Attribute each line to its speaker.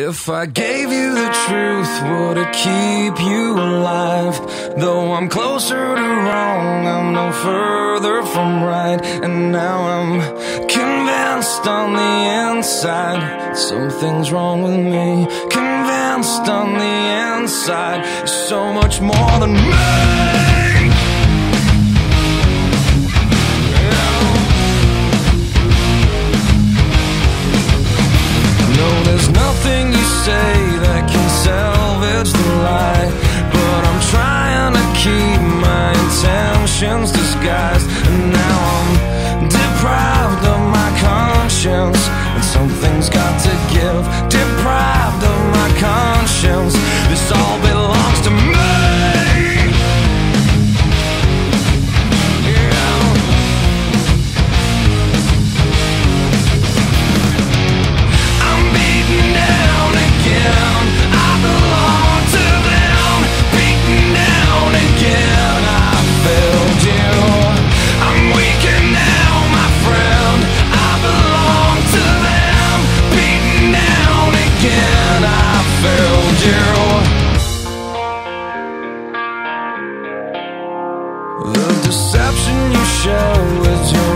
Speaker 1: If I gave you the truth, would it keep you alive? Though I'm closer to wrong, I'm no further from right. And now I'm convinced on the inside, something's wrong with me. Convinced on the inside, so much more than me. emotions disguised. And now I'm deprived of my conscience. And something's got to give. Deprived. The deception you show is your